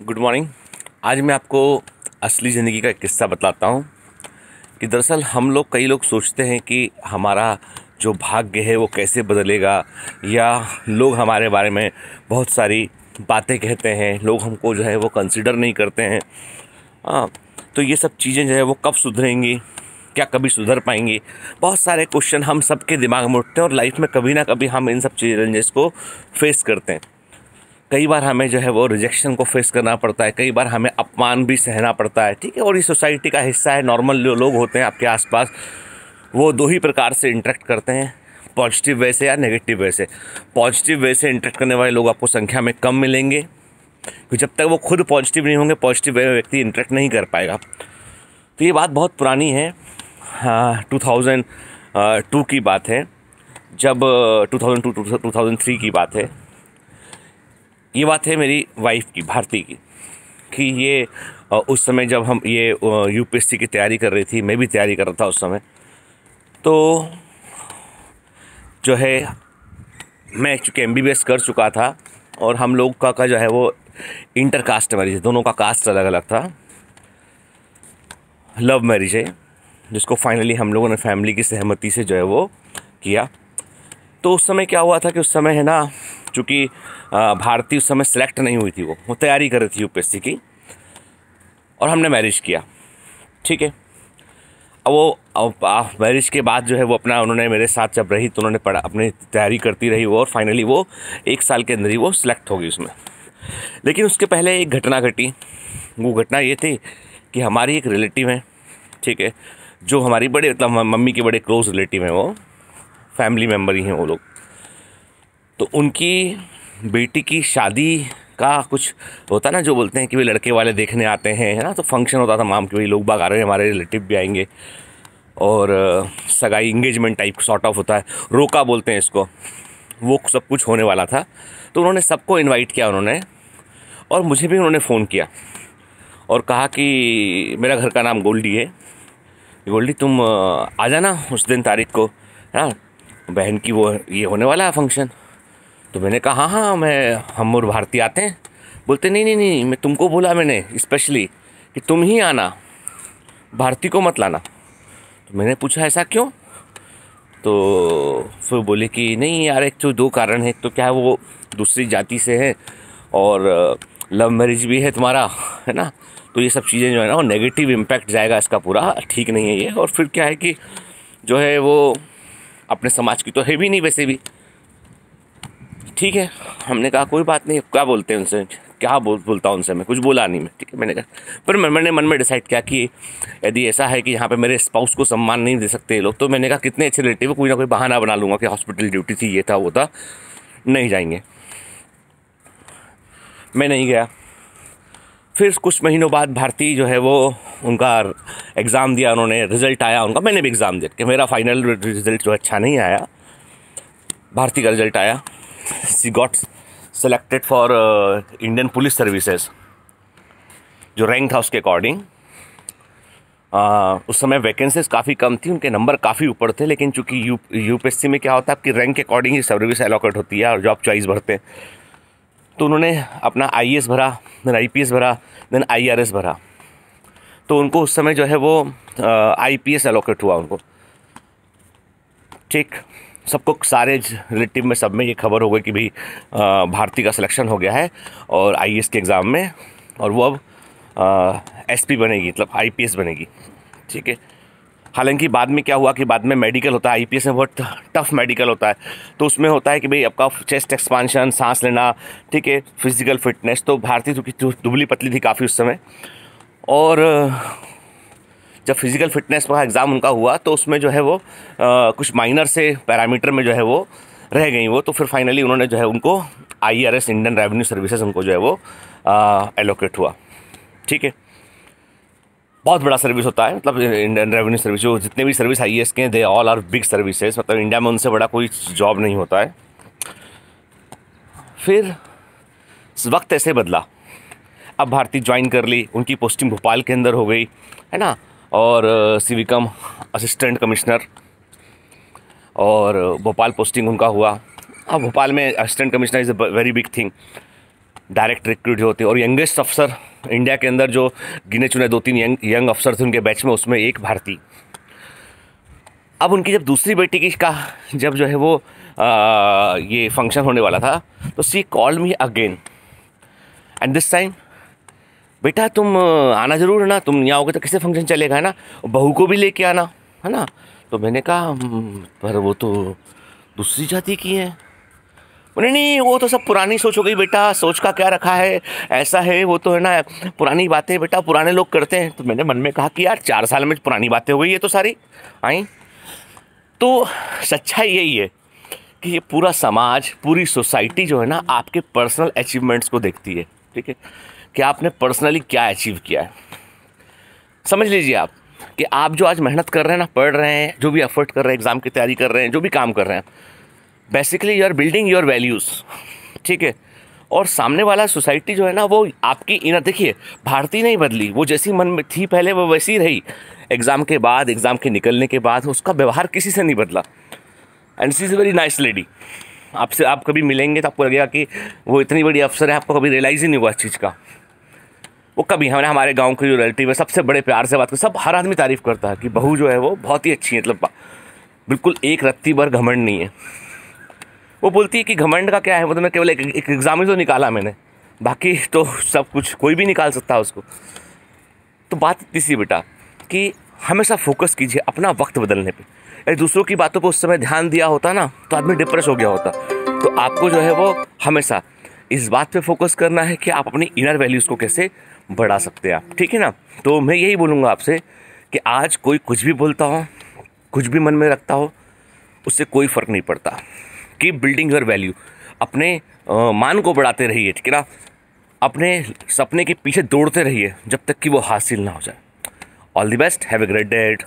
Good morning आज मैं आपको असली ज़िंदगी का एक किस्सा बताता हूँ कि दरअसल हम लोग, कई लोग सोचते हैं कि हमारा जो भाग्य है वो कैसे बदलेगा या लोग हमारे बारे में बहुत सारी बातें कहते हैं, लोग हमको जो है वो कंसिडर नहीं करते हैं। हाँ तो ये सब चीज़ें जो है वो कब सुधरेंगी? क्या कभी सुधर पाएँगी? बहुत सारे क्वेश्चन हम सबके दिमाग में उठते हैं और लाइफ में कभी ना कभी हम इन सब चैलेंजेस को फेस करते हैं। कई बार हमें जो है वो रिजेक्शन को फेस करना पड़ता है, कई बार हमें अपमान भी सहना पड़ता है, ठीक है? और ये सोसाइटी का हिस्सा है नॉर्मल जो लोग होते हैं आपके आसपास, वो दो ही प्रकार से इंटरेक्ट करते हैं पॉजिटिव वे से या नेगेटिव वे से। पॉजिटिव वे से इंटरेक्ट करने वाले लोग आपको संख्या में कम मिलेंगे, क्योंकि जब तक वो खुद पॉजिटिव नहीं होंगे पॉजिटिव वे में व्यक्ति इंटरेक्ट नहीं कर पाएगा। तो ये बात बहुत पुरानी है। टू थाउज़ेंड टू की बात है, जब two thousand two two thousand three की बात है। ये बात है मेरी वाइफ की, भारती की, कि ये उस समय जब हम ये यूपीएससी की तैयारी कर रही थी, मैं भी तैयारी कर रहा था उस समय तो जो है, मैं चूँकि एम कर चुका था और हम लोग का का जो है वो इंटर कास्ट मैरिज है, दोनों का कास्ट अलग अलग था। लव मैरिज है, जिसको फाइनली हम लोगों ने फैमिली की सहमति से जो है वो किया। तो उस समय क्या हुआ था कि उस समय है ना चूँकि भारती उस समय सेलेक्ट नहीं हुई थी वो। वो तैयारी कर रही थी यूपीएससी की और हमने मैरिज किया। ठीक है? अब वो मैरिज के बाद जो है वो अपना उन्होंने मेरे साथ जब रही तो उन्होंने पढ़ा, अपनी तैयारी करती रही वो और फाइनली वो एक साल के अंदर ही वो सिलेक्ट हो गई उसमें। लेकिन उसके पहले एक घटना घटी। वो घटना ये थी कि हमारी एक रिलेटिव है, ठीक है? जो हमारी बड़े मतलब मम्मी के बड़े क्लोज रिलेटिव हैं वो फैमिली मेंबर ही हैं वो लोग। तो उनकी बेटी की शादी का कुछ होता है ना, जो बोलते हैं कि भाई लड़के वाले देखने आते हैं, है ना? तो फ़ंक्शन होता था माम के भाई लोग बाग आ रहे हैं, हमारे रिलेटिव भी आएँगे। और सगाई इंगेजमेंट टाइप सॉर्ट ऑफ़ होता है। रोका बोलते हैं इसको। वो सब कुछ होने वाला था। तो उन्होंने सबको इनवाइट किया उन्होंने। और मुझे भी उन्होंने फ़ोन किया। और कहा कि, मेरा घर का नाम गोल्डी है। गोल्डी, तुम आ जाना उस दिन तारीख को। है ना बहन की वो, ये होने वाला है फ़ंक्शन तो मैंने कहा हाँ हाँ मैं, हम और भारती आते हैं। बोलते, नहीं नहीं नहीं, मैं तुमको बोला मैंने स्पेशली कि तुम ही आना, भारती को मत लाना। तो मैंने पूछा, ऐसा क्यों? तो फिर बोले कि, नहीं यार, एक तो दो कारण है तो क्या है, वो दूसरी जाति से है और लव मैरिज भी है तुम्हारा, है ना? तो ये सब चीज़ें जो है ना, वो नेगेटिव इम्पैक्ट जाएगा इसका पूरा, ठीक नहीं है ये। और फिर क्या है कि, जो है वो अपने समाज की तो है भी नहीं वैसे भी। ठीक है, हमने कहा, कोई बात नहीं, क्या बोलते हैं उनसे? क्या बोल, बोलता हूँ उनसे मैं? कुछ बोला नहीं मैं, ठीक है? मैंने कहा फिर मैंने मन में डिसाइड किया कि यदि ऐसा है कि यहाँ पे मेरे स्पाउस को सम्मान नहीं दे सकते ये लोग तो मैंने कहा, कितने अच्छे रिलेटिव कोई ना कोई बहाना बना लूँगा कि हॉस्पिटल ड्यूटी थी, ये था, वो था, नहीं जाएँगे। मैं नहीं गया। फिर कुछ महीनों बाद भारती जो है वो उनका एग्ज़ाम दिया उन्होंने रिज़ल्ट आया उनका, मैंने भी एग्ज़ाम दिया, कि मेरा फाइनल रिज़ल्ट जो अच्छा नहीं आया। भारती का रिज़ल्ट आया। She got selected for Indian police services जो रैंक था उसके अकॉर्डिंग uh, उस समय वैकेंसीज काफ़ी कम थी उनके नंबर काफ़ी ऊपर थे लेकिन चूँकि यू यूपीएससी में क्या होता है आपकी रैंक के अकॉर्डिंग ही सर्विस एलोकेट होती है और जॉब चॉइस भरते हैं. तो उन्होंने अपना आई भरा देन आई भरा देन आई भरा. तो उनको उस समय जो है वो आई एस एलोकेट हुआ उनको. ठीक. सबको सारे रिलेटिव में सब में ये खबर हो गई कि भाई भारती का सिलेक्शन हो गया है और आईएएस के एग्ज़ाम में और वो अब एस पी बनेगी मतलब आई पी एस बनेगी। ठीक है? हालाँकि बाद में क्या हुआ कि बाद में मेडिकल होता है आईपीएस में बहुत टफ मेडिकल होता है। तो उसमें होता है कि भाई आपका चेस्ट एक्सपांशन सांस लेना, ठीक है? फ़िज़िकल फिटनेस तो भारतीय दुबली पतली थी काफ़ी उस समय। और जब फ़िज़िकल फिटनेस का एग्ज़ाम उनका हुआ तो उसमें जो है वो आ, कुछ माइनर से पैरामीटर में जो है वो रह गई वो तो फिर फाइनली उन्होंने जो है उनको I R S Indian revenue services उनको जो है वो एलोकेट हुआ। ठीक है? बहुत बड़ा सर्विस होता है मतलब इंडियन रेवेन्यू सर्विस जो जितने भी सर्विस आई के they all are big services मतलब इंडिया में उनसे बड़ा कोई जॉब नहीं होता है। फिर वक्त ऐसे बदला। अब भारती ज्वाइन कर ली उनकी पोस्टिंग भोपाल के अंदर हो गई है ना? और सिविकम असिस्टेंट कमिश्नर और भोपाल पोस्टिंग उनका हुआ। अब भोपाल में assistant commissioner is a very big thing. Direct recruit होते और यंगेस्ट अफसर इंडिया के अंदर जो गिने चुने दो तीन यंग यंग अफसर थे उनके बैच में उसमें एक भारतीय। अब उनकी जब दूसरी बेटी की का जब जो है वो आ, ये फ़ंक्शन होने वाला था तो she call me again and this time बेटा तुम आना ज़रूर है ना। तुम यहाँ आओगे तो कैसे फ़ंक्शन चलेगा है ना? बहू को भी लेके आना है ना? तो मैंने कहा "हम्म, पर वो तो दूसरी जाति की है। बोले नहीं वो तो सब पुरानी सोच हो गई बेटा। सोच का क्या रखा है? ऐसा है वो तो है ना पुरानी बातें बेटा पुराने लोग करते हैं। तो मैंने मन में कहा कि यार चार साल में पुरानी बातें हो गई ये तो सारी आई। तो सच्चाई यही है कि ये पूरा समाज पूरी सोसाइटी जो है ना आपके पर्सनल अचीवमेंट्स को देखती है ठीक है? कि आपने पर्सनली क्या अचीव किया है? समझ लीजिए आप कि आप जो आज मेहनत कर रहे हैं ना, पढ़ रहे हैं, जो भी एफर्ट कर रहे हैं एग्ज़ाम की तैयारी कर रहे हैं, जो भी काम कर रहे हैं basically you are building your values ठीक है? और सामने वाला सोसाइटी जो है ना, वो आपकी इनर देखिए भारतीय नहीं बदली, वो जैसी मन में थी पहले, वो वैसी रही। एग्ज़ाम के बाद एग्ज़ाम के निकलने के बाद, उसका व्यवहार किसी से नहीं बदला। And she is very nice lady आपसे, आप कभी मिलेंगे तो आपको लगेगा कि वो इतनी बड़ी अफसर है, आपको कभी रियलाइज़ ही नहीं हुआ इस चीज़ का। वो कभी हमने हमारे गाँव के जो रिलेटिव है सबसे बड़े प्यार से बात कर सब हर आदमी तारीफ़ करता है कि बहू जो है वो बहुत ही अच्छी है मतलब बिल्कुल एक रत्ती भर घमंड नहीं है। वो बोलती है कि घमंड का क्या है? वो तो मैं केवल एक, एग्ज़ाम ही तो निकाला मैंने। बाकी तो सब कुछ कोई भी निकाल सकता है उसको। तो बात इतनी सी बेटा कि हमेशा फोकस कीजिए अपना वक्त बदलने पे। यदि दूसरों की बातों पर उस समय ध्यान दिया होता ना तो आदमी डिप्रेस हो गया होता। तो आपको जो है वो हमेशा इस बात पे फोकस करना है कि आप अपनी इनर वैल्यूज़ को कैसे बढ़ा सकते हैं आप ठीक है ना? तो मैं यही बोलूँगा आपसे कि आज कोई कुछ भी बोलता हो कुछ भी मन में रखता हो उससे कोई फ़र्क नहीं पड़ता। कीप बिल्डिंग योर वैल्यू अपने अ, मान को बढ़ाते रहिए ठीक है ना? अपने सपने के पीछे दौड़ते रहिए जब तक कि वो हासिल ना हो जाए। All the best have a great date